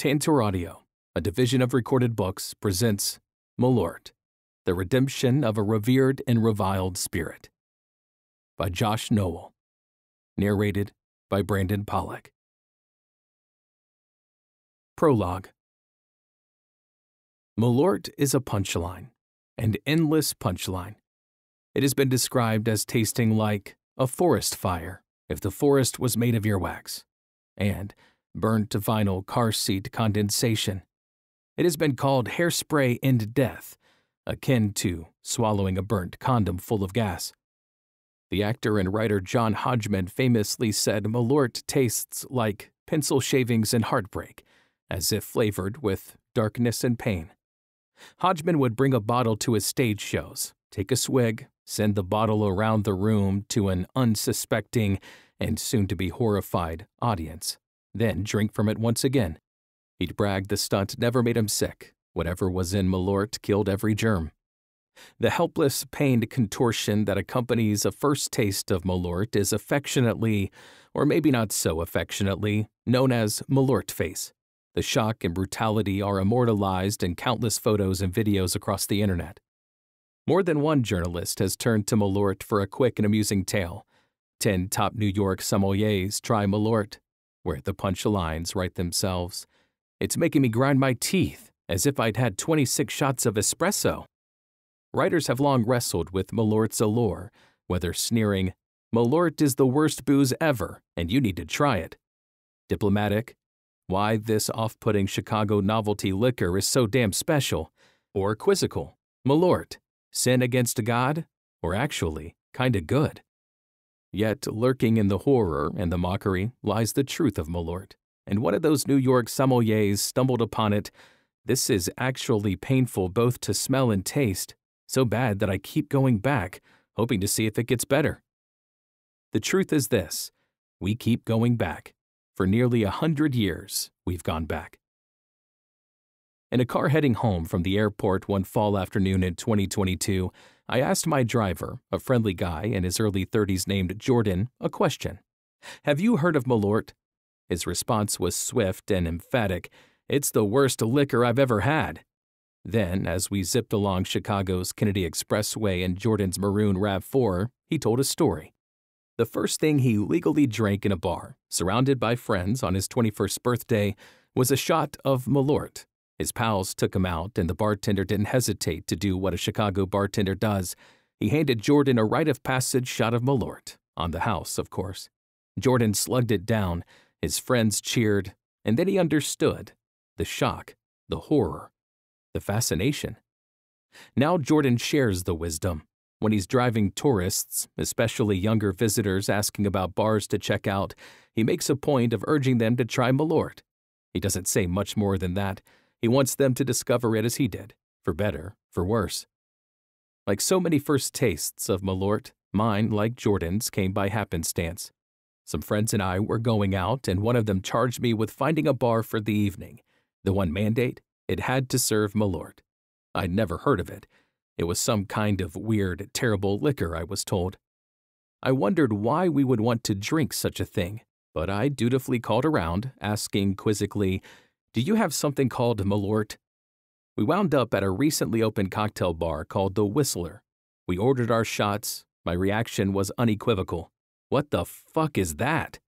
Tantor Audio, a division of recorded books, presents Malort, The Redemption of a Revered and Reviled Spirit by Josh Noel. Narrated by Brandon Pollock. Prologue Malort is a punchline, an endless punchline. It has been described as tasting like a forest fire if the forest was made of earwax, and burned to vinyl car seat condensation. It has been called hairspray end death, akin to swallowing a burnt condom full of gas. The actor and writer John Hodgman famously said Malort tastes like pencil shavings and heartbreak, as if flavored with darkness and pain. Hodgman would bring a bottle to his stage shows, take a swig, send the bottle around the room to an unsuspecting and soon to be horrified audience, then drink from it once again. He'd brag the stunt never made him sick. Whatever was in Malort killed every germ. The helpless, pained contortion that accompanies a first taste of Malort is affectionately, or maybe not so affectionately, known as Malort face. The shock and brutality are immortalized in countless photos and videos across the internet. More than one journalist has turned to Malort for a quick and amusing tale. Ten top New York sommeliers try Malort, where the punchlines write themselves. It's making me grind my teeth as if I'd had 26 shots of espresso. Writers have long wrestled with Malort's allure, whether sneering, Malort is the worst booze ever, and you need to try it. Diplomatic, why this off putting Chicago novelty liquor is so damn special, or quizzical, Malort, sin against God, or actually, kinda good. Yet, lurking in the horror and the mockery lies the truth of Malort, and one of those New York sommeliers stumbled upon it. This is actually painful both to smell and taste, so bad that I keep going back, hoping to see if it gets better. The truth is this we keep going back. For nearly a hundred years, we've gone back. In a car heading home from the airport one fall afternoon in 2022, I asked my driver, a friendly guy in his early 30s named Jordan, a question. Have you heard of Malort? His response was swift and emphatic. It's the worst liquor I've ever had. Then, as we zipped along Chicago's Kennedy Expressway in Jordan's maroon RAV4, he told a story. The first thing he legally drank in a bar, surrounded by friends on his 21st birthday, was a shot of Malort. His pals took him out, and the bartender didn't hesitate to do what a Chicago bartender does. He handed Jordan a rite of passage shot of Malort, on the house, of course. Jordan slugged it down, his friends cheered, and then he understood the shock, the horror, the fascination. Now Jordan shares the wisdom. When he's driving tourists, especially younger visitors asking about bars to check out, he makes a point of urging them to try Malort. He doesn't say much more than that. He wants them to discover it as he did, for better, for worse. Like so many first tastes of Malort, mine, like Jordan's, came by happenstance. Some friends and I were going out, and one of them charged me with finding a bar for the evening. The one mandate? It had to serve Malort. I'd never heard of it, it was some kind of weird, terrible liquor, I was told. I wondered why we would want to drink such a thing, but I dutifully called around, asking quizzically, Do you have something called Malort? We wound up at a recently opened cocktail bar called The Whistler. We ordered our shots. My reaction was unequivocal. What the fuck is that?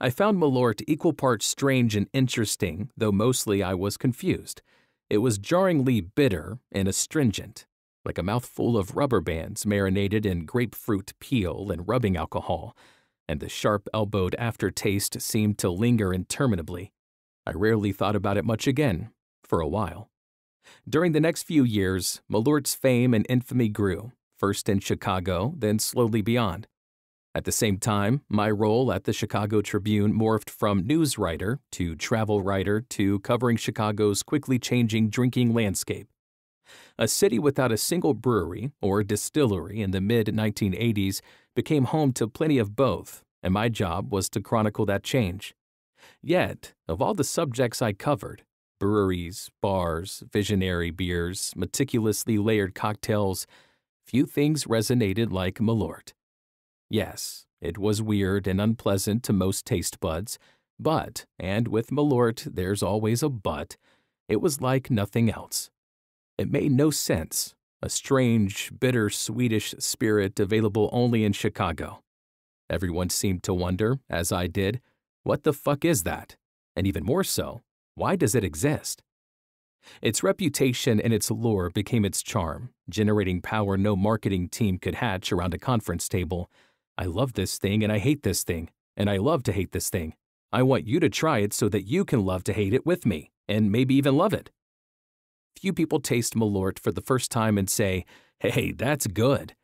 I found Malort equal parts strange and interesting, though mostly I was confused. It was jarringly bitter and astringent, like a mouthful of rubber bands marinated in grapefruit peel and rubbing alcohol, and the sharp elbowed aftertaste seemed to linger interminably. I rarely thought about it much again, for a while. During the next few years, Malort's fame and infamy grew, first in Chicago, then slowly beyond. At the same time, my role at the Chicago Tribune morphed from news writer to travel writer to covering Chicago's quickly changing drinking landscape. A city without a single brewery or distillery in the mid 1980s became home to plenty of both, and my job was to chronicle that change. Yet, of all the subjects I covered breweries, bars, visionary beers, meticulously layered cocktails few things resonated like Malort. Yes, it was weird and unpleasant to most taste buds, But, and with Malort there's always a but, it was like nothing else. It made no sense, a strange, bitter Swedish spirit available only in Chicago. Everyone seemed to wonder, as I did, what the fuck is that? And even more so, why does it exist? Its reputation and its lure became its charm, generating power no marketing team could hatch around a conference table. I love this thing and I hate this thing, and I love to hate this thing. I want you to try it so that you can love to hate it with me, and maybe even love it. Few people taste Malort for the first time and say, hey, that's good.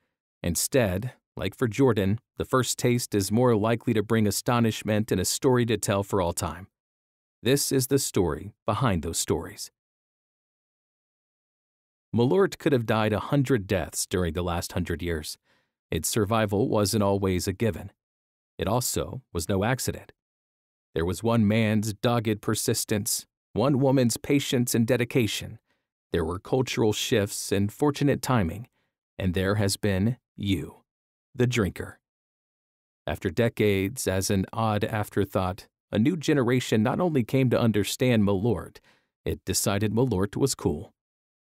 Instead, like for Jordan, the first taste is more likely to bring astonishment and a story to tell for all time. This is the story behind those stories. Malort could have died a hundred deaths during the last hundred years. Its survival wasn't always a given. It also was no accident. There was one man's dogged persistence, one woman's patience and dedication. There were cultural shifts and fortunate timing, and there has been you, the drinker. After decades as an odd afterthought, a new generation not only came to understand Malort, it decided Malort was cool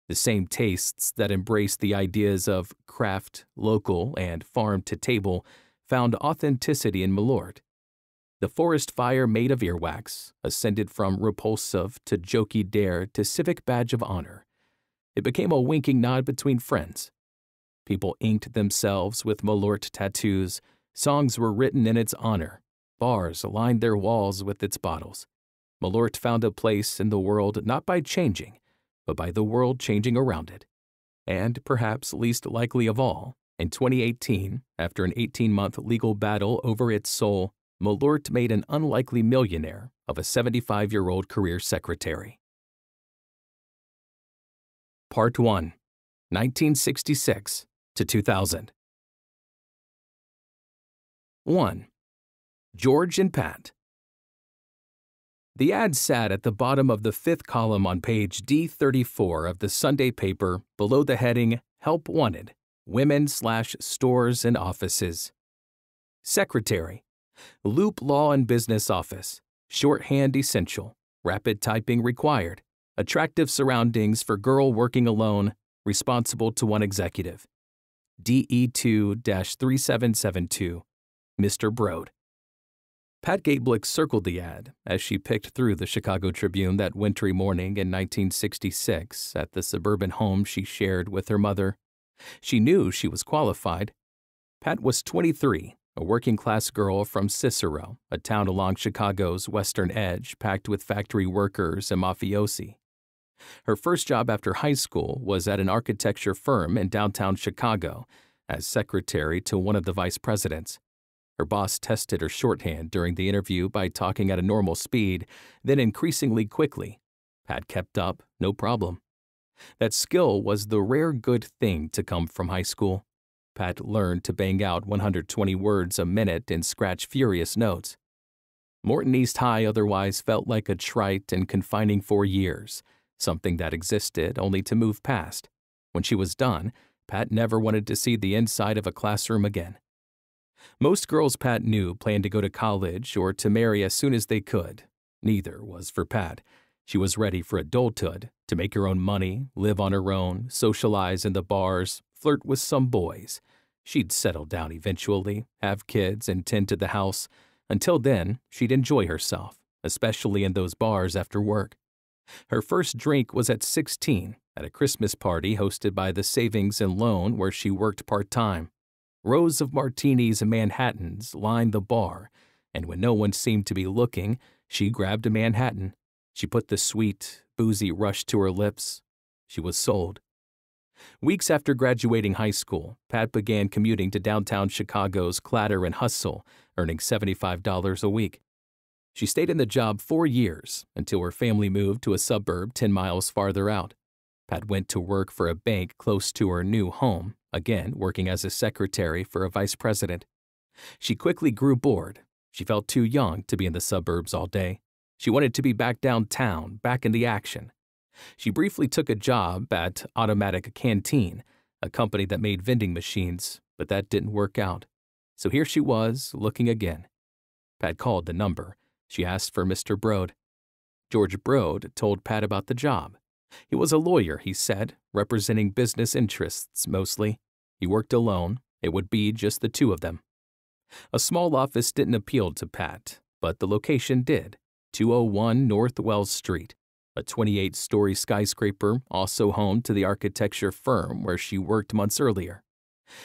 the same tastes that embraced the ideas of craft, local, and farm to table found authenticity in Malort. The forest fire made of earwax ascended from repulsive to jokey dare to civic badge of honor. It became a winking nod between friends. People inked themselves with Malort tattoos, songs were written in its honor, bars lined their walls with its bottles. Malort found a place in the world not by changing, but by the world changing around it. And perhaps least likely of all, in 2018, after an 18 month legal battle over its soul, Malort made an unlikely millionaire of a 75 year old career secretary. Part 1 1966 to 2000. 1. George and Pat the ad sat at the bottom of the fifth column on page D34 of the Sunday paper below the heading Help Wanted Women slash Stores and Offices. Secretary Loop Law and Business Office. Shorthand essential. Rapid typing required. Attractive surroundings for girl working alone. Responsible to one executive. DE2 3772. Mr. Brode. Pat Gabelick circled the ad as she picked through the Chicago Tribune that wintry morning in 1966 at the suburban home she shared with her mother. She knew she was qualified. Pat was 23, a working class girl from Cicero, a town along Chicago's western edge packed with factory workers and mafiosi. Her first job after high school was at an architecture firm in downtown Chicago as secretary to one of the vice presidents. Her boss tested her shorthand during the interview by talking at a normal speed, then increasingly quickly. Pat kept up, no problem. That skill was the rare good thing to come from high school. Pat learned to bang out 120 words a minute and scratch furious notes. Morton East High otherwise felt like a trite and confining four years, something that existed only to move past. When she was done, Pat never wanted to see the inside of a classroom again. Most girls Pat knew planned to go to college or to marry as soon as they could. Neither was for Pat. She was ready for adulthood, to make her own money, live on her own, socialize in the bars, flirt with some boys. She'd settle down eventually, have kids, and tend to the house. Until then, she'd enjoy herself, especially in those bars after work. Her first drink was at 16 at a Christmas party hosted by the Savings and Loan where she worked part time. Rows of martinis and Manhattans lined the bar, and when no one seemed to be looking, she grabbed a Manhattan. She put the sweet, boozy rush to her lips. She was sold. Weeks after graduating high school, Pat began commuting to downtown Chicago's clatter and hustle, earning $75 a week. She stayed in the job four years until her family moved to a suburb 10 miles farther out. Pat went to work for a bank close to her new home again working as a secretary for a vice president. She quickly grew bored. She felt too young to be in the suburbs all day. She wanted to be back downtown, back in the action. She briefly took a job at Automatic Canteen, a company that made vending machines, but that didn't work out. So here she was, looking again. Pat called the number. She asked for Mr. Brode. George Brode told Pat about the job. He was a lawyer, he said, representing business interests mostly. He worked alone. It would be just the two of them. A small office didn't appeal to Pat, but the location did 201 North Wells Street, a 28 story skyscraper also home to the architecture firm where she worked months earlier.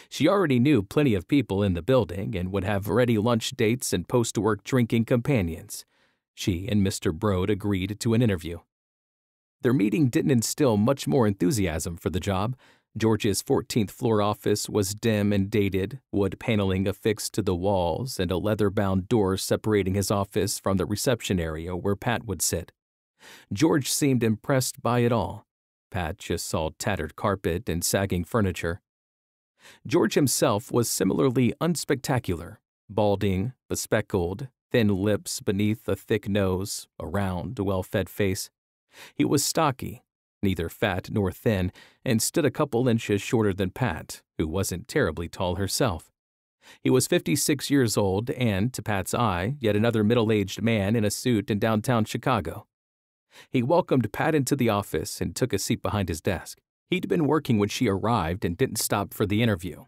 She already knew plenty of people in the building and would have ready lunch dates and post work drinking companions. She and Mr. Brode agreed to an interview. Their meeting didn't instill much more enthusiasm for the job. George's 14th floor office was dim and dated, wood paneling affixed to the walls, and a leather bound door separating his office from the reception area where Pat would sit. George seemed impressed by it all. Pat just saw tattered carpet and sagging furniture. George himself was similarly unspectacular, balding, bespectacled, thin lips beneath a thick nose, a round, well fed face. He was stocky, neither fat nor thin, and stood a couple inches shorter than Pat, who wasn't terribly tall herself. He was 56 years old and, to Pat's eye, yet another middle aged man in a suit in downtown Chicago. He welcomed Pat into the office and took a seat behind his desk. He'd been working when she arrived and didn't stop for the interview.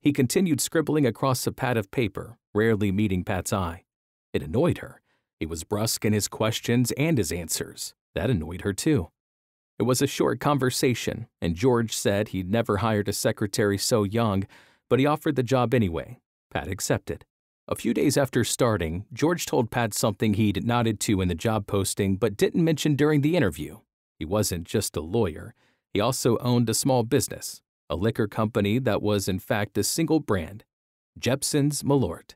He continued scribbling across a pad of paper, rarely meeting Pat's eye. It annoyed her. He was brusque in his questions and his answers. That annoyed her too. It was a short conversation, and George said he'd never hired a secretary so young, but he offered the job anyway. Pat accepted. A few days after starting, George told Pat something he'd nodded to in the job posting but didn't mention during the interview. He wasn't just a lawyer, he also owned a small business, a liquor company that was in fact a single brand Jeppson's Malort.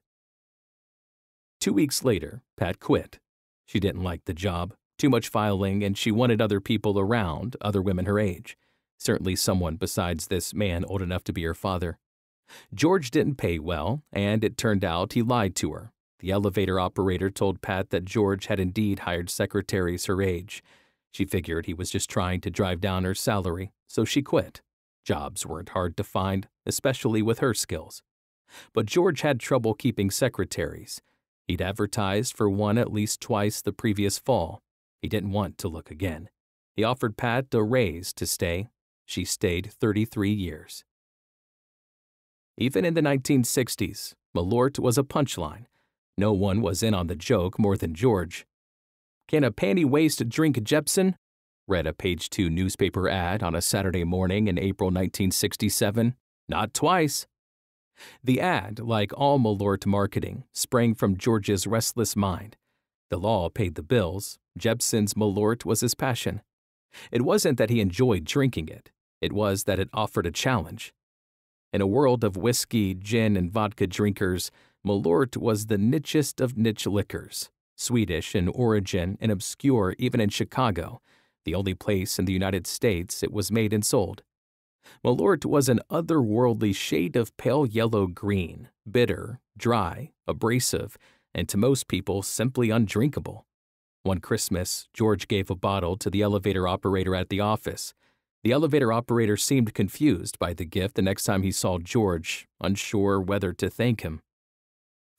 Two weeks later, Pat quit. She didn't like the job, too much filing, and she wanted other people around, other women her age. Certainly someone besides this man old enough to be her father. George didn't pay well, and it turned out he lied to her. The elevator operator told Pat that George had indeed hired secretaries her age. She figured he was just trying to drive down her salary, so she quit. Jobs weren't hard to find, especially with her skills. But George had trouble keeping secretaries. He'd advertised for one at least twice the previous fall. He didn't want to look again. He offered Pat a raise to stay. She stayed 33 years. Even in the 1960s, Malort was a punchline. No one was in on the joke more than George. Can a panty waist drink Jeppson? read a page two newspaper ad on a Saturday morning in April 1967. Not twice. The ad, like all Malort marketing, sprang from George's restless mind. The law paid the bills. Jeppson's Malort was his passion. It wasn't that he enjoyed drinking it, it was that it offered a challenge. In a world of whiskey, gin, and vodka drinkers, Malort was the nichest of niche liquors, Swedish in origin and obscure even in Chicago, the only place in the United States it was made and sold. Malort was an otherworldly shade of pale yellow green, bitter, dry, abrasive, and to most people simply undrinkable. One Christmas, George gave a bottle to the elevator operator at the office. The elevator operator seemed confused by the gift the next time he saw George, unsure whether to thank him.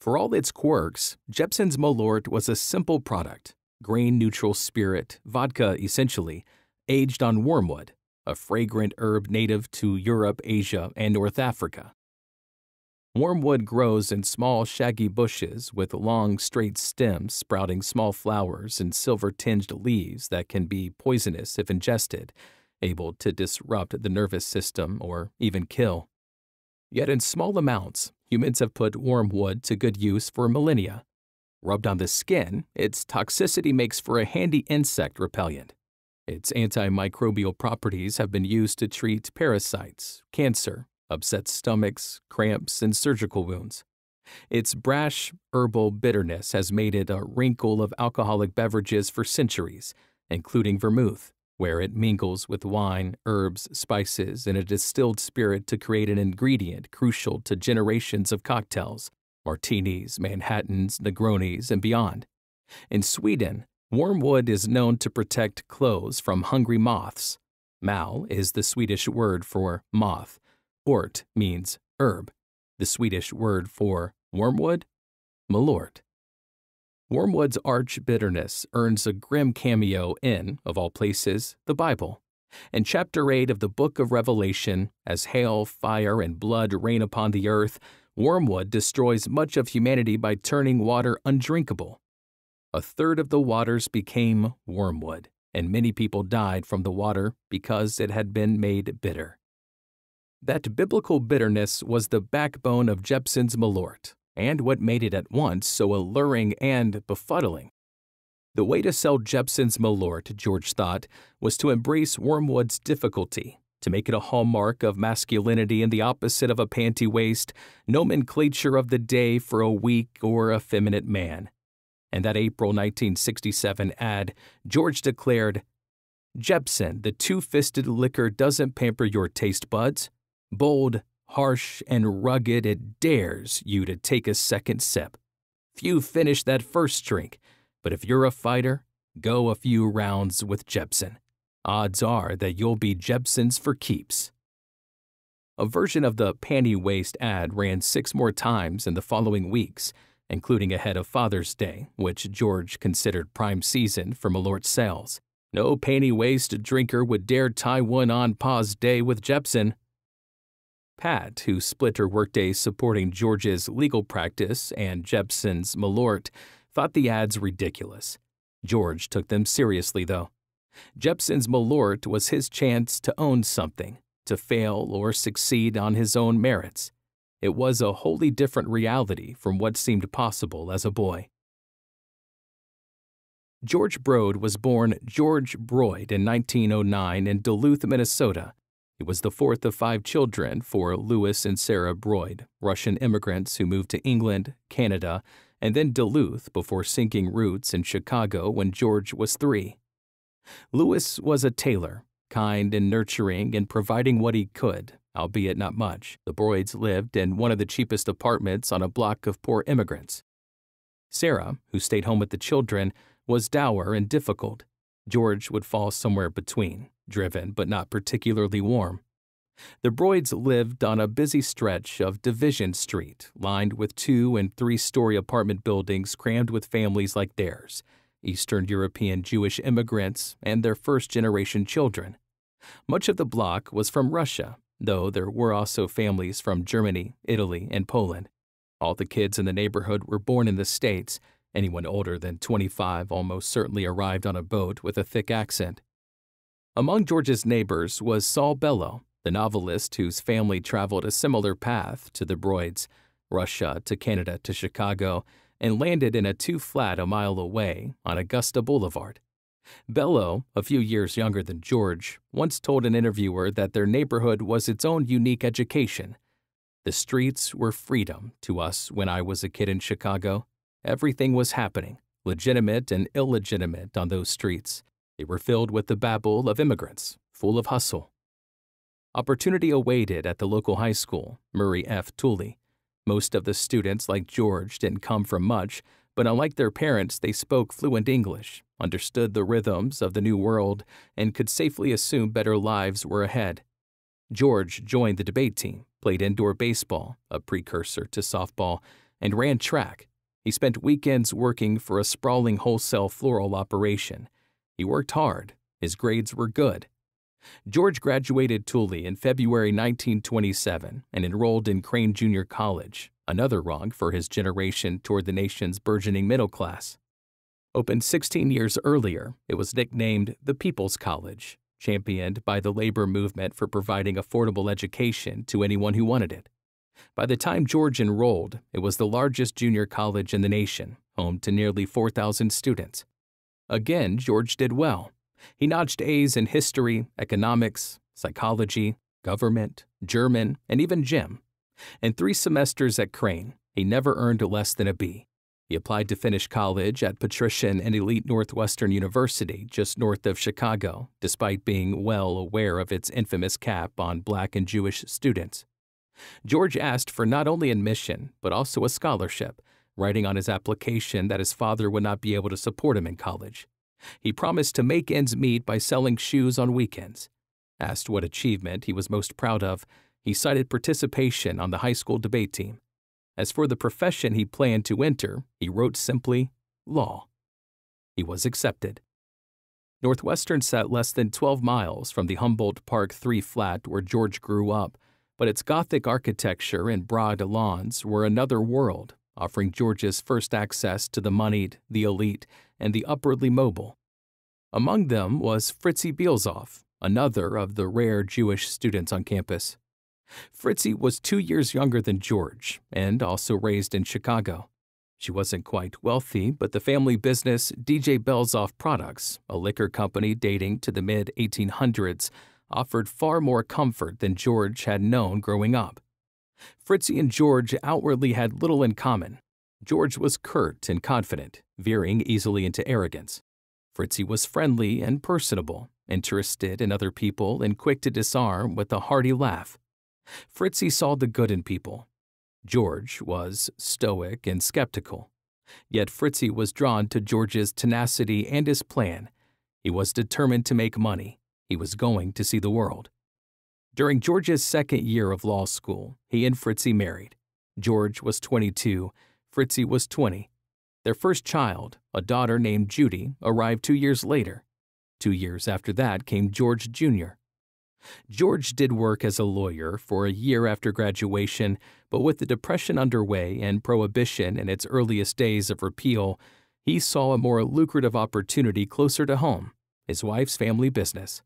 For all its quirks, Jeppson's Malort was a simple product grain neutral spirit, vodka essentially, aged on wormwood, a fragrant herb native to Europe, Asia, and North Africa. Wormwood grows in small, shaggy bushes with long, straight stems sprouting small flowers and silver tinged leaves that can be poisonous if ingested able to disrupt the nervous system or even kill. Yet in small amounts, humans have put wormwood to good use for millennia. Rubbed on the skin, its toxicity makes for a handy insect repellent. Its antimicrobial properties have been used to treat parasites, cancer, upset stomachs, cramps, and surgical wounds. Its brash, herbal bitterness has made it a wrinkle of alcoholic beverages for centuries, including vermouth, where it mingles with wine, herbs, spices, and a distilled spirit to create an ingredient crucial to generations of cocktails, martinis, Manhattans, Negronis, and beyond. In Sweden, wormwood is known to protect clothes from hungry moths. Mal is the Swedish word for moth. Ort means herb. The Swedish word for wormwood? Malort. Wormwood's arch bitterness earns a grim cameo in, of all places, the Bible. In chapter 8 of the book of Revelation, as hail, fire, and blood rain upon the earth, Wormwood destroys much of humanity by turning water undrinkable. A third of the waters became wormwood, and many people died from the water because it had been made bitter. That biblical bitterness was the backbone of Jeppson's Malort, and what made it at once so alluring and befuddling. The way to sell Jeppson's Malort, George thought, was to embrace Wormwood's difficulty, to make it a hallmark of masculinity and the opposite of a panty waist, nomenclature of the day for a weak or effeminate man. In that April 1967 ad, George declared, Jeppson, the two fisted liquor doesn't pamper your taste buds. Bold, harsh, and rugged, it dares you to take a second sip. Few finish that first drink, but if you're a fighter, go a few rounds with Jeppson. Odds are that you'll be Jeppson's for keeps. A version of the panty waist ad ran six more times in the following weeks, including ahead of Father's Day, which George considered prime season for Malort sales. No panty waist drinker would dare tie one on pause day with Jeppson. Pat, who split her workday supporting George's legal practice and Jeppson's Malort, thought the ads ridiculous. George took them seriously, though. Jeppson's Malort was his chance to own something, to fail or succeed on his own merits. It was a wholly different reality from what seemed possible as a boy. George Brode was born George Broyd in 1909 in Duluth, Minnesota. He was the fourth of five children for Louis and Sarah Broyd, Russian immigrants who moved to England, Canada, and then Duluth before sinking roots in Chicago when George was three. Louis was a tailor, kind and nurturing and providing what he could, albeit not much. The Broyds lived in one of the cheapest apartments on a block of poor immigrants. Sarah, who stayed home with the children, was dour and difficult. George would fall somewhere between, driven but not particularly warm. The Broyds lived on a busy stretch of Division Street, lined with two and three story apartment buildings crammed with families like theirs Eastern European Jewish immigrants and their first generation children. Much of the block was from Russia, though there were also families from Germany, Italy, and Poland. All the kids in the neighborhood were born in the States. Anyone older than 25 almost certainly arrived on a boat with a thick accent. Among George's neighbors was Saul Bellow, the novelist whose family traveled a similar path to the Broyds, Russia to Canada to Chicago, and landed in a two flat a mile away on Augusta Boulevard. Bellow, a few years younger than George, once told an interviewer that their neighborhood was its own unique education. The streets were freedom to us when I was a kid in Chicago. Everything was happening, legitimate and illegitimate, on those streets. They were filled with the babble of immigrants, full of hustle. Opportunity awaited at the local high school, Murray F. Tuley. Most of the students, like George, didn't come from much, but unlike their parents, they spoke fluent English, understood the rhythms of the new world, and could safely assume better lives were ahead. George joined the debate team, played indoor baseball, a precursor to softball, and ran track. He spent weekends working for a sprawling wholesale floral operation. He worked hard. His grades were good. George graduated Tuley in February 1927 and enrolled in Crane Junior College, another rung for his generation toward the nation's burgeoning middle class. Opened 16 years earlier, it was nicknamed the People's College, championed by the labor movement for providing affordable education to anyone who wanted it. By the time George enrolled, it was the largest junior college in the nation, home to nearly 4,000 students. Again, George did well, he notched A's in history, economics, psychology, government, German, and even gym. In three semesters at Crane, he never earned less than a B. He applied to finish college at patrician and elite Northwestern University just north of Chicago, despite being well aware of its infamous cap on black and Jewish students. George asked for not only admission, but also a scholarship, writing on his application that his father would not be able to support him in college. He promised to make ends meet by selling shoes on weekends. Asked what achievement he was most proud of, he cited participation on the high school debate team. As for the profession he planned to enter, he wrote simply, law. He was accepted. Northwestern sat less than 12 miles from the Humboldt Park 3 flat where George grew up, but its Gothic architecture and broad lawns were another world, offering George's first access to the moneyed, the elite, and the upwardly mobile. Among them was Fritzi Bielzoff, another of the rare Jewish students on campus. Fritzi was two years younger than George and also raised in Chicago. She wasn't quite wealthy, but the family business DJ Bielzoff Products, a liquor company dating to the mid 1800s, offered far more comfort than George had known growing up. Fritzi and George outwardly had little in common. George was curt and confident, veering easily into arrogance. Fritzi was friendly and personable, interested in other people and quick to disarm with a hearty laugh. Fritzi saw the good in people. George was stoic and skeptical. Yet Fritzi was drawn to George's tenacity and his plan. He was determined to make money. He was going to see the world. During George's second year of law school, he and Fritzi married. George was 22, Fritzi was 20. Their first child, a daughter named Judy, arrived two years later. Two years after that came George Jr. George did work as a lawyer for a year after graduation, but with the Depression underway and Prohibition in its earliest days of repeal, he saw a more lucrative opportunity closer to home his wife's family business.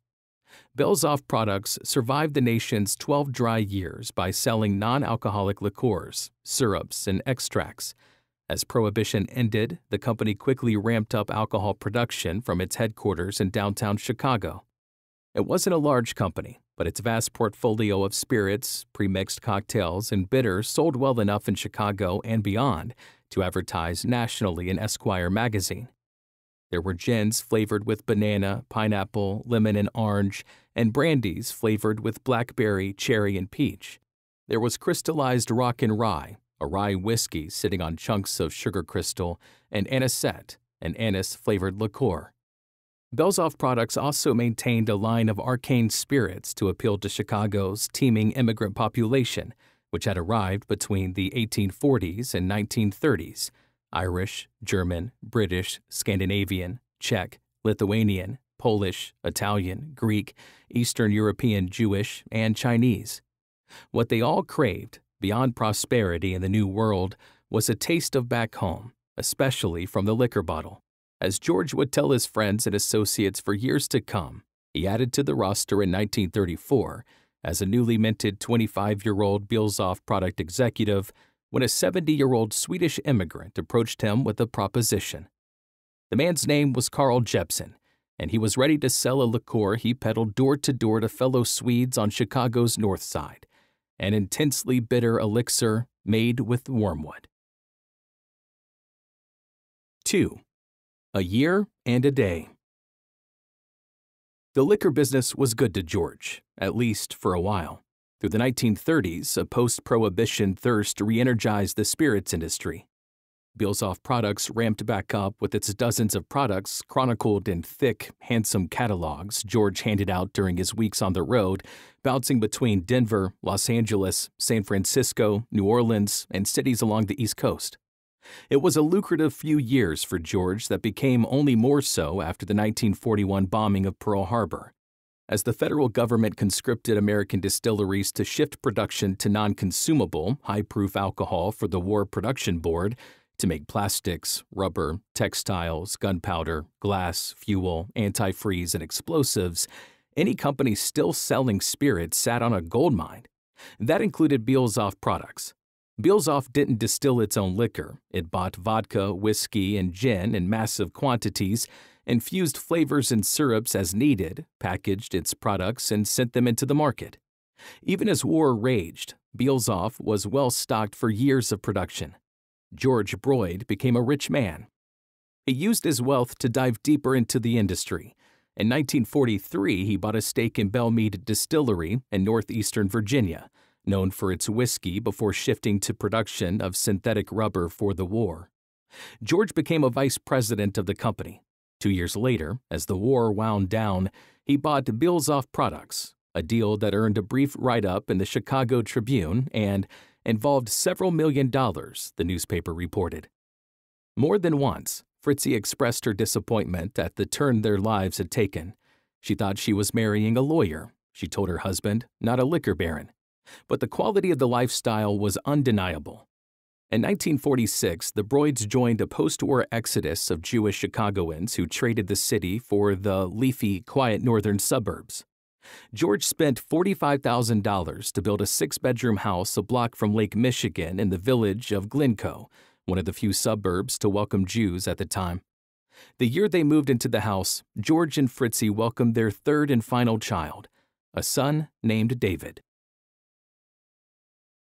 Bielzoff Products survived the nation's 12 dry years by selling non alcoholic liqueurs, syrups, and extracts. As Prohibition ended, the company quickly ramped up alcohol production from its headquarters in downtown Chicago. It wasn't a large company, but its vast portfolio of spirits, premixed cocktails, and bitters sold well enough in Chicago and beyond to advertise nationally in Esquire magazine. There were gins flavored with banana, pineapple, lemon, and orange, and brandies flavored with blackberry, cherry, and peach. There was crystallized rock and rye, a rye whiskey sitting on chunks of sugar crystal, and anisette, an anise flavored liqueur. Bielzoff Products also maintained a line of arcane spirits to appeal to Chicago's teeming immigrant population, which had arrived between the 1840s and 1930s Irish, German, British, Scandinavian, Czech, Lithuanian, Polish, Italian, Greek, Eastern European Jewish, and Chinese. What they all craved, beyond prosperity in the New World, was a taste of back home, especially from the liquor bottle. As George would tell his friends and associates for years to come, he added to the roster in 1934 as a newly minted 25 year old Bielzoff product executive when a 70 year old Swedish immigrant approached him with a proposition. The man's name was Carl Jeppson, and he was ready to sell a liqueur he peddled door to door to fellow Swedes on Chicago's north side an intensely bitter elixir made with wormwood. 2. A year and a day. The liquor business was good to George, at least for a while. Through the 1930s, a post prohibition thirst re energized the spirits industry. Bielzoff Products ramped back up with its dozens of products chronicled in thick, handsome catalogs George handed out during his weeks on the road, bouncing between Denver, Los Angeles, San Francisco, New Orleans, and cities along the East Coast. It was a lucrative few years for George that became only more so after the 1941 bombing of Pearl Harbor. As the federal government conscripted American distilleries to shift production to non consumable, high proof alcohol for the War Production Board to make plastics, rubber, textiles, gunpowder, glass, fuel, antifreeze, and explosives, any company still selling spirits sat on a gold mine. That included Bielzoff products. Bielzoff didn't distill its own liquor. It bought vodka, whiskey, and gin in massive quantities, infused flavors and syrups as needed, packaged its products, and sent them into the market. Even as war raged, Bielzoff was well stocked for years of production. George Broyd became a rich man. He used his wealth to dive deeper into the industry. In 1943, he bought a stake in Belle Meade Distillery in northeastern Virginia known for its whiskey before shifting to production of synthetic rubber for the war. George became a vice president of the company. Two years later, as the war wound down, he bought Bielzoff Products, a deal that earned a brief write up in the Chicago Tribune and involved several million dollars, the newspaper reported. More than once, Fritzi expressed her disappointment at the turn their lives had taken. She thought she was marrying a lawyer, she told her husband, not a liquor baron. But the quality of the lifestyle was undeniable. In 1946, the Broids joined a post war exodus of Jewish Chicagoans who traded the city for the leafy, quiet northern suburbs. George spent $45,000 to build a six bedroom house a block from Lake Michigan in the village of Glencoe, one of the few suburbs to welcome Jews at the time. The year they moved into the house, George and Fritzi welcomed their third and final child, a son named David.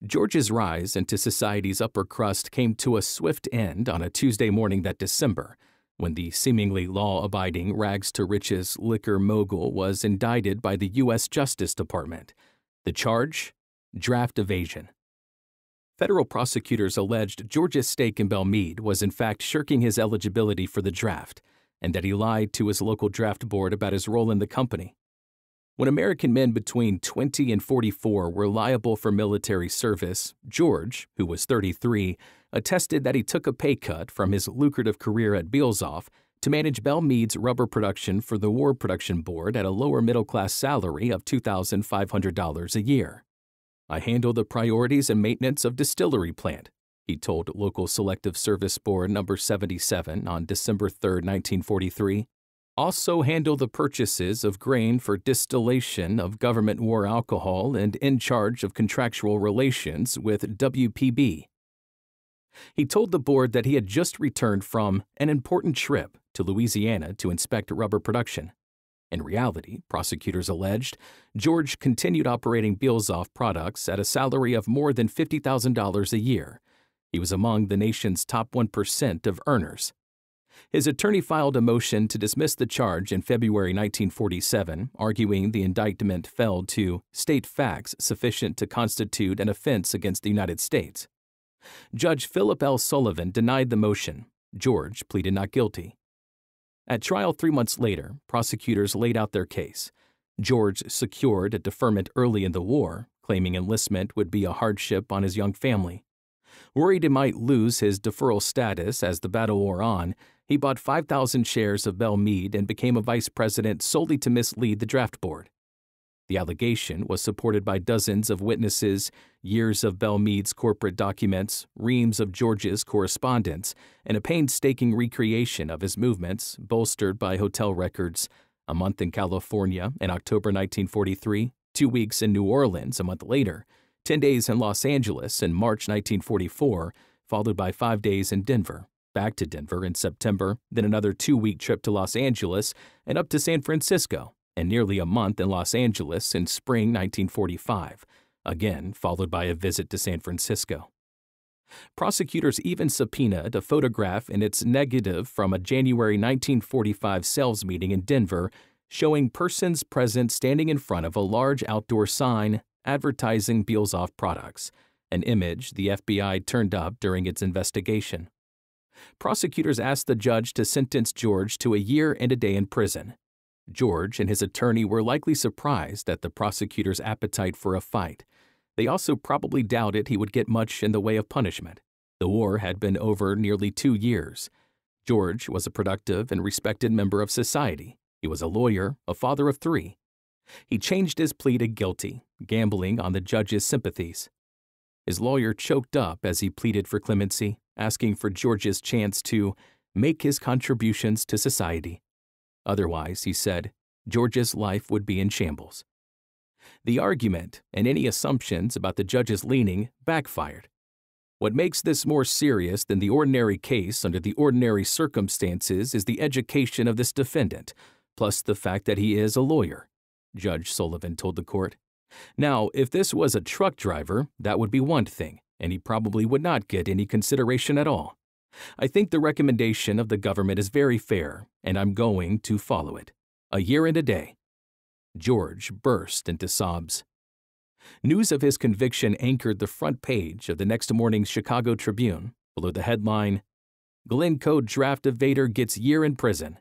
George's rise into society's upper crust came to a swift end on a Tuesday morning that December, when the seemingly law abiding rags to riches liquor mogul was indicted by the U.S. Justice Department. The charge? Draft evasion. Federal prosecutors alleged George's stake in Belle Meade was in fact shirking his eligibility for the draft, and that he lied to his local draft board about his role in the company. When American men between 20 and 44 were liable for military service, George, who was 33, attested that he took a pay cut from his lucrative career at Bielzoff to manage Belle Meade's rubber production for the War Production Board at a lower middle class salary of $2,500 a year. I handle the priorities and maintenance of distillery plant, he told local Selective Service Board number 77 on December 3, 1943 also handle the purchases of grain for distillation of government war alcohol and in charge of contractual relations with WPB. He told the board that he had just returned from an important trip to Louisiana to inspect rubber production. In reality, prosecutors alleged, George continued operating Bielzoff products at a salary of more than $50,000 a year. He was among the nation's top 1% of earners. His attorney filed a motion to dismiss the charge in February 1947, arguing the indictment failed to state facts sufficient to constitute an offense against the United States. Judge Philip L. Sullivan denied the motion. George pleaded not guilty. At trial three months later, prosecutors laid out their case. George secured a deferment early in the war, claiming enlistment would be a hardship on his young family. Worried he might lose his deferral status as the battle wore on, he bought 5,000 shares of Belle Meade and became a vice president solely to mislead the draft board. The allegation was supported by dozens of witnesses, years of Belle Meade's corporate documents, reams of George's correspondence, and a painstaking recreation of his movements, bolstered by hotel records. A month in California in October 1943, two weeks in New Orleans a month later, 10 days in Los Angeles in March 1944, followed by five days in Denver back to Denver in September, then another two week trip to Los Angeles and up to San Francisco, and nearly a month in Los Angeles in spring 1945, again followed by a visit to San Francisco. Prosecutors even subpoenaed a photograph in its negative from a January 1945 sales meeting in Denver showing persons present standing in front of a large outdoor sign advertising Bielzoff products, an image the FBI turned up during its investigation prosecutors asked the judge to sentence George to a year and a day in prison. George and his attorney were likely surprised at the prosecutor's appetite for a fight. They also probably doubted he would get much in the way of punishment. The war had been over nearly two years. George was a productive and respected member of society. He was a lawyer, a father of three. He changed his plea to guilty, gambling on the judge's sympathies. His lawyer choked up as he pleaded for clemency asking for George's chance to make his contributions to society. Otherwise, he said, George's life would be in shambles. The argument and any assumptions about the judge's leaning backfired. What makes this more serious than the ordinary case under the ordinary circumstances is the education of this defendant, plus the fact that he is a lawyer, Judge Sullivan told the court. Now, if this was a truck driver, that would be one thing and he probably would not get any consideration at all. I think the recommendation of the government is very fair, and I'm going to follow it. A year and a day. George burst into sobs. News of his conviction anchored the front page of the next morning's Chicago Tribune below the headline Glencoe draft evader gets year in prison.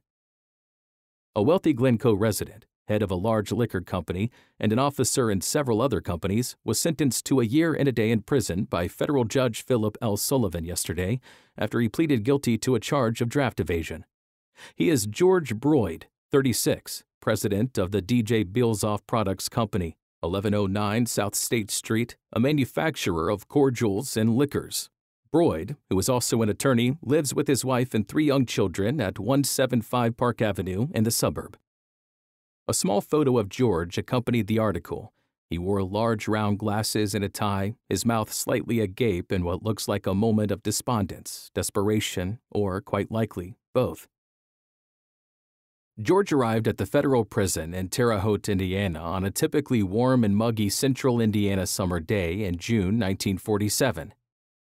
A wealthy Glencoe resident, head of a large liquor company, and an officer in several other companies, was sentenced to a year and a day in prison by federal judge Philip L. Sullivan yesterday after he pleaded guilty to a charge of draft evasion. He is George Broid, 36, president of the DJ Bielzoff Products Company, 1109 South State Street, a manufacturer of cordials and liquors. Broid, who is also an attorney, lives with his wife and three young children at 175 Park Avenue in the suburb. A small photo of George accompanied the article. He wore large round glasses and a tie, his mouth slightly agape in what looks like a moment of despondence, desperation, or, quite likely, both. George arrived at the federal prison in Terre Haute, Indiana on a typically warm and muggy central Indiana summer day in June 1947.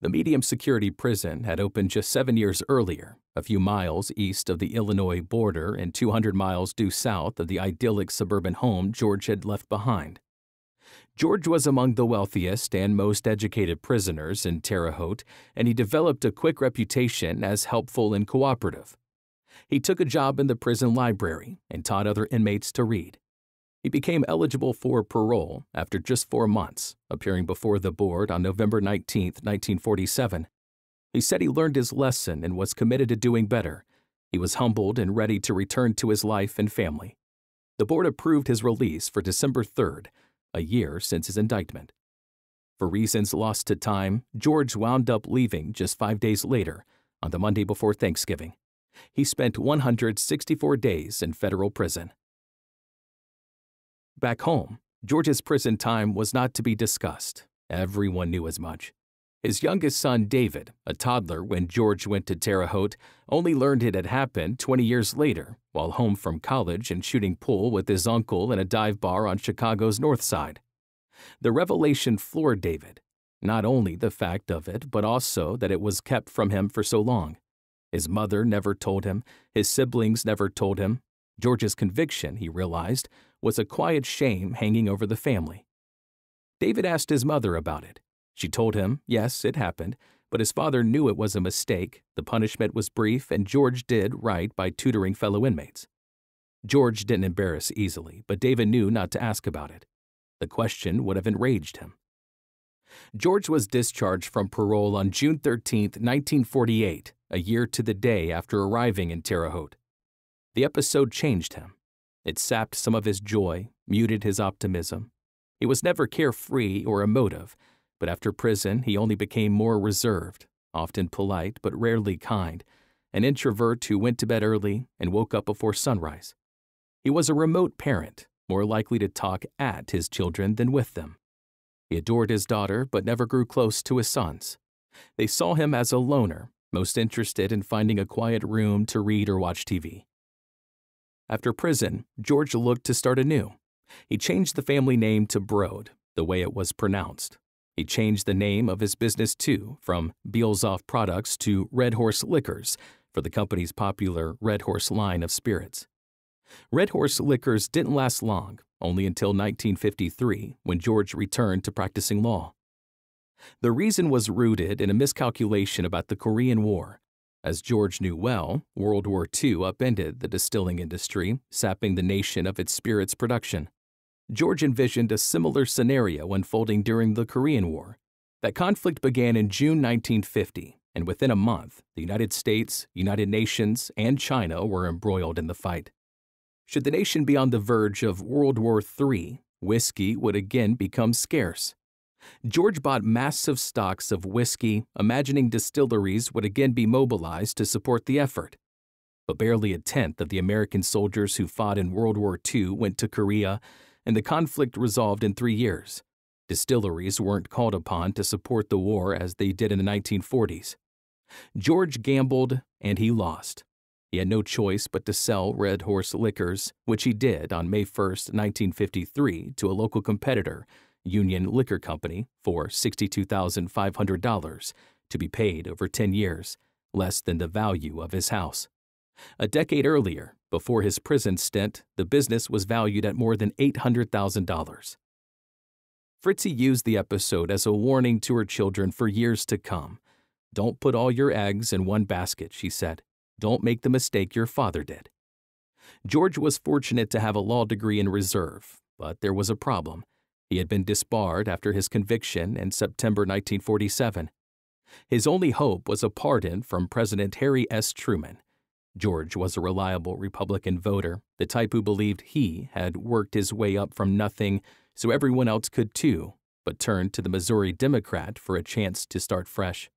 The medium security prison had opened just seven years earlier, a few miles east of the Illinois border and 200 miles due south of the idyllic suburban home George had left behind. George was among the wealthiest and most educated prisoners in Terre Haute, and he developed a quick reputation as helpful and cooperative. He took a job in the prison library and taught other inmates to read. He became eligible for parole after just four months, appearing before the board on November 19, 1947. He said he learned his lesson and was committed to doing better. He was humbled and ready to return to his life and family. The board approved his release for December 3rd, a year since his indictment. For reasons lost to time, George wound up leaving just five days later, on the Monday before Thanksgiving. He spent 164 days in federal prison. Back home, George's prison time was not to be discussed. Everyone knew as much. His youngest son, David, a toddler when George went to Terre Haute, only learned it had happened 20 years later while home from college and shooting pool with his uncle in a dive bar on Chicago's North Side. The revelation floored David, not only the fact of it, but also that it was kept from him for so long. His mother never told him, his siblings never told him. George's conviction, he realized, was a quiet shame hanging over the family. David asked his mother about it. She told him, yes, it happened, but his father knew it was a mistake, the punishment was brief, and George did right by tutoring fellow inmates. George didn't embarrass easily, but David knew not to ask about it. The question would have enraged him. George was discharged from parole on June 13, 1948, a year to the day after arriving in Terre Haute. The episode changed him. It sapped some of his joy, muted his optimism. He was never carefree or emotive, but after prison he only became more reserved, often polite but rarely kind, an introvert who went to bed early and woke up before sunrise. He was a remote parent, more likely to talk at his children than with them. He adored his daughter but never grew close to his sons. They saw him as a loner, most interested in finding a quiet room to read or watch TV. After prison, George looked to start anew. He changed the family name to Brode, the way it was pronounced. He changed the name of his business too, from Bielzoff Products to Red Horse Liquors, for the company's popular Red Horse line of spirits. Red Horse Liquors didn't last long, only until 1953, when George returned to practicing law. The reason was rooted in a miscalculation about the Korean War as George knew well, World War II upended the distilling industry, sapping the nation of its spirits production. George envisioned a similar scenario unfolding during the Korean War. That conflict began in June 1950, and within a month, the United States, United Nations, and China were embroiled in the fight. Should the nation be on the verge of World War III, whiskey would again become scarce. George bought massive stocks of whiskey, imagining distilleries would again be mobilized to support the effort. But barely a tenth of the American soldiers who fought in World War II went to Korea, and the conflict resolved in three years. Distilleries weren't called upon to support the war as they did in the 1940s. George gambled, and he lost. He had no choice but to sell Red Horse Liquors, which he did on May 1, 1953, to a local competitor Union Liquor Company for $62,500 to be paid over 10 years, less than the value of his house. A decade earlier, before his prison stint, the business was valued at more than $800,000. Fritzi used the episode as a warning to her children for years to come. Don't put all your eggs in one basket, she said. Don't make the mistake your father did. George was fortunate to have a law degree in reserve, but there was a problem. He had been disbarred after his conviction in September 1947. His only hope was a pardon from President Harry S. Truman. George was a reliable Republican voter, the type who believed he had worked his way up from nothing so everyone else could too, but turned to the Missouri Democrat for a chance to start fresh.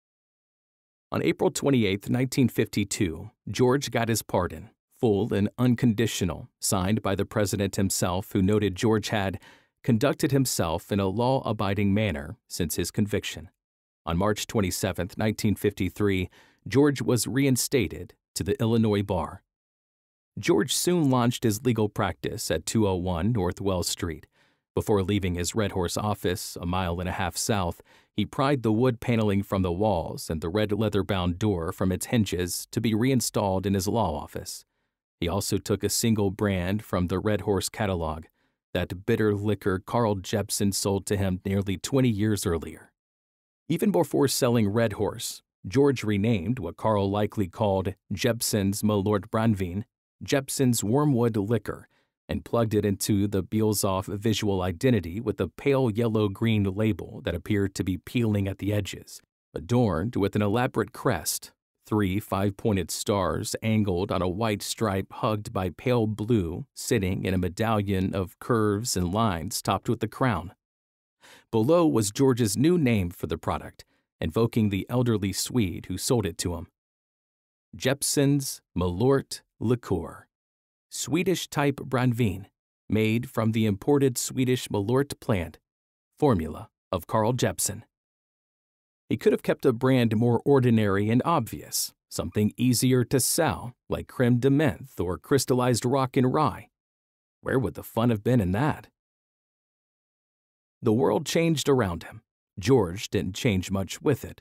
On April 28, 1952, George got his pardon, full and unconditional, signed by the president himself, who noted George had conducted himself in a law abiding manner since his conviction. On March 27, 1953, George was reinstated to the Illinois bar. George soon launched his legal practice at 201 North Wells Street. Before leaving his Red Horse office, a mile and a half south, he pried the wood paneling from the walls and the red leather bound door from its hinges to be reinstalled in his law office. He also took a single brand from the Red Horse catalog, that bitter liquor Carl Jeppson sold to him nearly 20 years earlier. Even before selling Red Horse, George renamed what Carl likely called Jeppson's Malort Brandvin, Jeppson's Wormwood Liquor, and plugged it into the Bielzoff visual identity with a pale yellow-green label that appeared to be peeling at the edges, adorned with an elaborate crest, three five-pointed stars angled on a white stripe hugged by pale blue, sitting in a medallion of curves and lines topped with a crown. Below was George's new name for the product, invoking the elderly Swede who sold it to him. Jeppson's Malort Liqueur. Swedish type Brandvin, made from the imported Swedish Malort plant, formula of Carl Jeppson. He could have kept a brand more ordinary and obvious, something easier to sell, like creme de menthe or crystallized rock and rye. Where would the fun have been in that? The world changed around him. George didn't change much with it.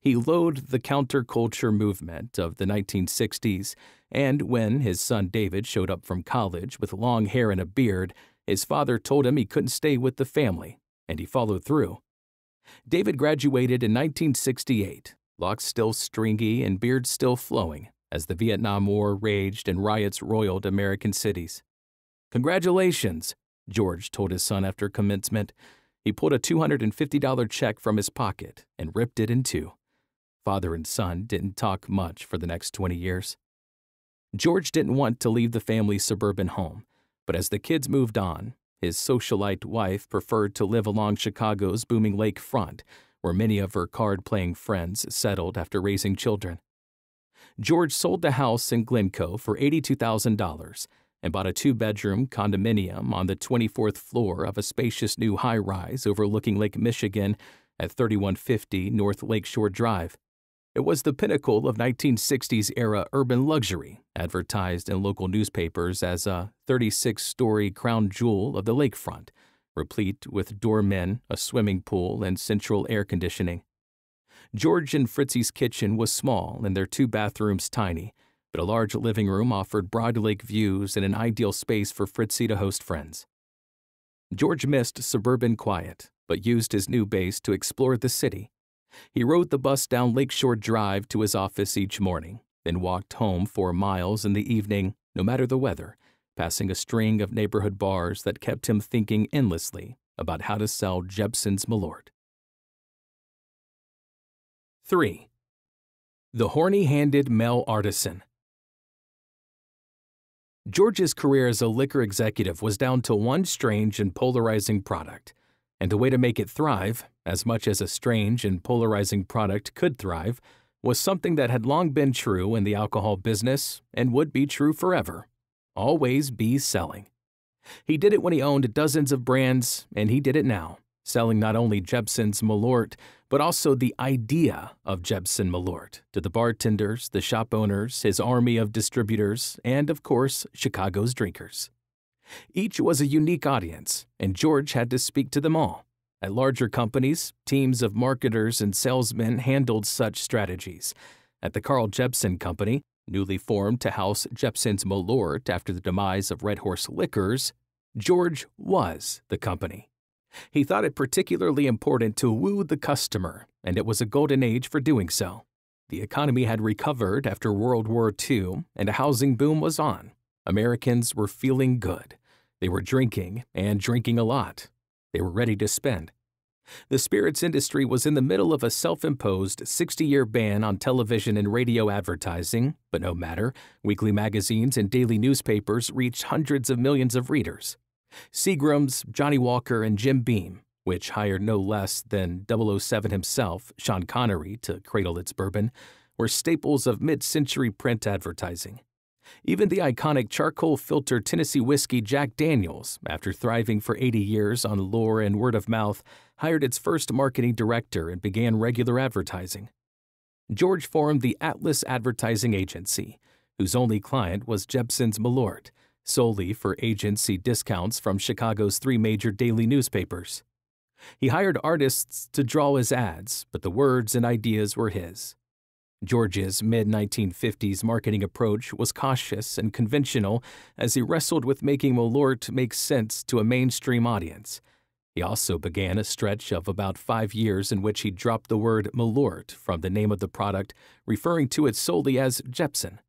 He loathed the counterculture movement of the 1960s, and when his son David showed up from college with long hair and a beard, his father told him he couldn't stay with the family, and he followed through. David graduated in 1968, locks still stringy and beard still flowing, as the Vietnam War raged and riots roiled American cities. Congratulations, George told his son after commencement. He pulled a $250 check from his pocket and ripped it in two. Father and son didn't talk much for the next 20 years. George didn't want to leave the family's suburban home, but as the kids moved on, his socialite wife preferred to live along Chicago's booming lakefront, where many of her card playing friends settled after raising children. George sold the house in Glencoe for $82,000 and bought a two bedroom condominium on the 24th floor of a spacious new high rise overlooking Lake Michigan at 3150 North Lakeshore Drive. It was the pinnacle of 1960s era urban luxury, advertised in local newspapers as a 36 story crown jewel of the lakefront, replete with doormen, a swimming pool, and central air conditioning. George and Fritzi's kitchen was small and their two bathrooms tiny, but a large living room offered broad lake views and an ideal space for Fritzy to host friends. George missed suburban quiet, but used his new base to explore the city. He rode the bus down Lakeshore Drive to his office each morning, then walked home four miles in the evening, no matter the weather, passing a string of neighborhood bars that kept him thinking endlessly about how to sell Jeppson's Malort. 3. The Horny Handed Male Artisan George's career as a liquor executive was down to one strange and polarizing product. And the way to make it thrive, as much as a strange and polarizing product could thrive, was something that had long been true in the alcohol business and would be true forever always be selling. He did it when he owned dozens of brands, and he did it now selling not only Jeppson's Malort, but also the idea of Jeppson Malort to the bartenders, the shop owners, his army of distributors, and of course, Chicago's drinkers. Each was a unique audience, and George had to speak to them all. At larger companies, teams of marketers and salesmen handled such strategies. At the Carl Jeppson Company, newly formed to house Jeppson's Malort after the demise of Red Horse Liquors, George was the company. He thought it particularly important to woo the customer, and it was a golden age for doing so. The economy had recovered after World War II, and a housing boom was on. Americans were feeling good. They were drinking, and drinking a lot. They were ready to spend. The spirits industry was in the middle of a self imposed 60 year ban on television and radio advertising, but no matter, weekly magazines and daily newspapers reached hundreds of millions of readers. Seagram's, Johnnie Walker, and Jim Beam, which hired no less than 007 himself, Sean Connery, to cradle its bourbon, were staples of mid century print advertising. Even the iconic charcoal filtered Tennessee whiskey Jack Daniels, after thriving for 80 years on lore and word of mouth, hired its first marketing director and began regular advertising. George formed the Atlas Advertising Agency, whose only client was Jeppson's Malort, solely for agency discounts from Chicago's three major daily newspapers. He hired artists to draw his ads, but the words and ideas were his. George's mid 1950s marketing approach was cautious and conventional as he wrestled with making Malort make sense to a mainstream audience. He also began a stretch of about five years in which he dropped the word Malort from the name of the product, referring to it solely as Jeppson.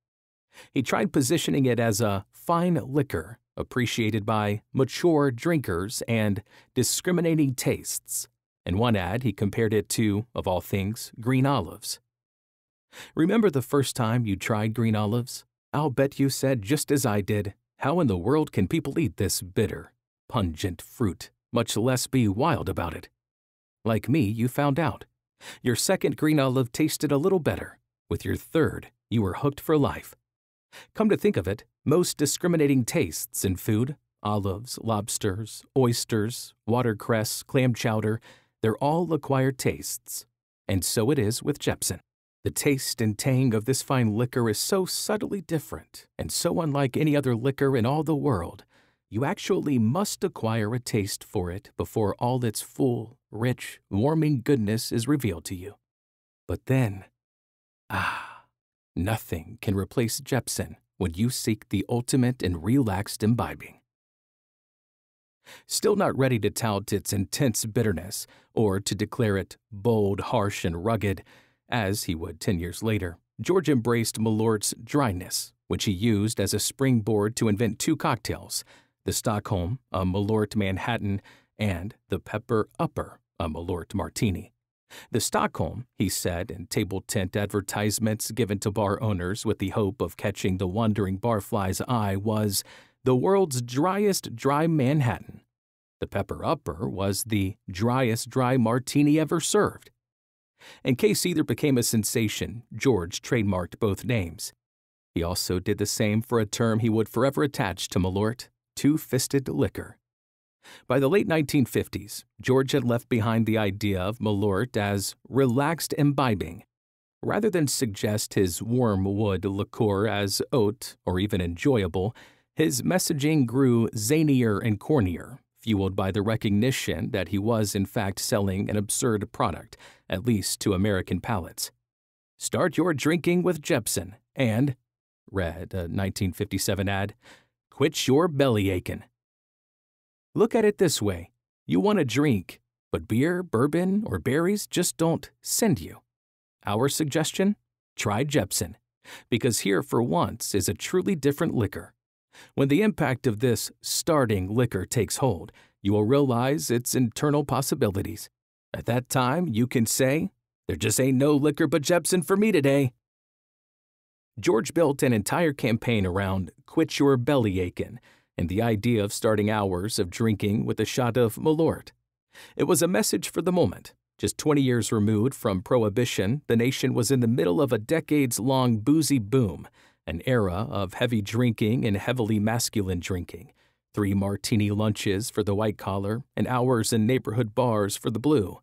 He tried positioning it as a fine liquor appreciated by mature drinkers and discriminating tastes. In one ad, he compared it to, of all things, green olives. Remember the first time you tried green olives? I'll bet you said just as I did, how in the world can people eat this bitter, pungent fruit, much less be wild about it? Like me, you found out. Your second green olive tasted a little better. With your third, you were hooked for life. Come to think of it, most discriminating tastes in food olives, lobsters, oysters, watercress, clam chowder they're all acquired tastes. And so it is with Jeppson. The taste and tang of this fine liquor is so subtly different and so unlike any other liquor in all the world, you actually must acquire a taste for it before all its full, rich, warming goodness is revealed to you. But then, ah, nothing can replace Jeppson when you seek the ultimate in relaxed imbibing. Still not ready to tout its intense bitterness or to declare it bold, harsh, and rugged, as he would 10 years later, George embraced Malort's dryness, which he used as a springboard to invent two cocktails the Stockholm, a Malort Manhattan, and the Pepper Upper, a Malort Martini. The Stockholm, he said in table tent advertisements given to bar owners with the hope of catching the wandering barfly's eye, was the world's driest dry Manhattan. The Pepper Upper was the driest dry martini ever served. In case either became a sensation, George trademarked both names. He also did the same for a term he would forever attach to Malort two fisted liquor. By the late 1950s, George had left behind the idea of Malort as relaxed imbibing. Rather than suggest his wormwood liqueur as oat or even enjoyable, his messaging grew zanier and cornier, fueled by the recognition that he was in fact selling an absurd product, at least to American palates. Start your drinking with Jeppson and, read a 1957 ad, quit your belly aching. Look at it this way you want a drink, but beer, bourbon, or berries just don't send you. Our suggestion? Try Jeppson, because here for once is a truly different liquor. When the impact of this starting liquor takes hold, you will realize its internal possibilities. At that time, you can say, There just ain't no liquor but Jeppson for me today. George built an entire campaign around Quit Your Belly Achin' and the idea of starting hours of drinking with a shot of Malort. It was a message for the moment. Just 20 years removed from Prohibition, the nation was in the middle of a decades long boozy boom, an era of heavy drinking and heavily masculine drinking, three martini lunches for the white collar, and hours in neighborhood bars for the blue.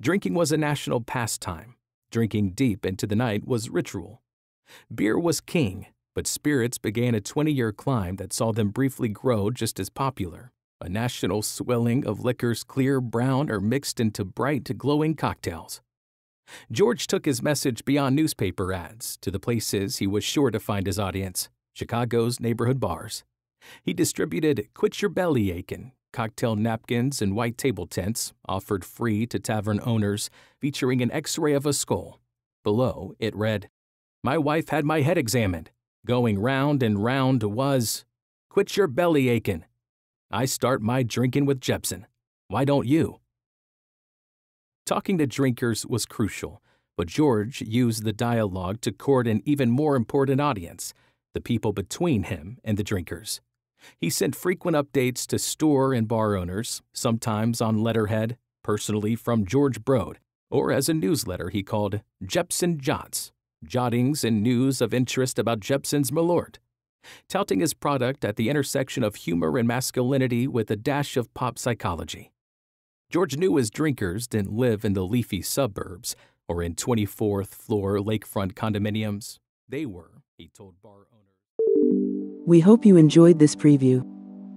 Drinking was a national pastime. Drinking deep into the night was ritual. Beer was king, but spirits began a 20 year climb that saw them briefly grow just as popular. A national swelling of liquors clear brown or mixed into bright, glowing cocktails. George took his message beyond newspaper ads to the places he was sure to find his audience Chicago's neighborhood bars. He distributed Quit Your Belly Achin', cocktail napkins and white table tents, offered free to tavern owners, featuring an x ray of a skull. Below, it read, My wife had my head examined. Going round and round was quit your belly aching. I start my drinking with Jeppson. Why don't you? Talking to drinkers was crucial, but George used the dialogue to court an even more important audience the people between him and the drinkers. He sent frequent updates to store and bar owners, sometimes on letterhead, personally from George Brode, or as a newsletter he called Jeppson Jots, jottings and news of interest about Jeppson's Malort, touting his product at the intersection of humor and masculinity with a dash of pop psychology. George knew his drinkers didn't live in the leafy suburbs or in 24th floor lakefront condominiums. They were, he told bar owners. We hope you enjoyed this preview.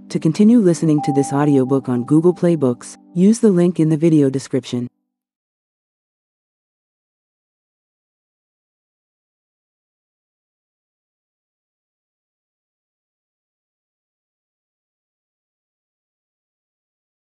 To continue listening to this audiobook on Google Play Books, use the link in the video description.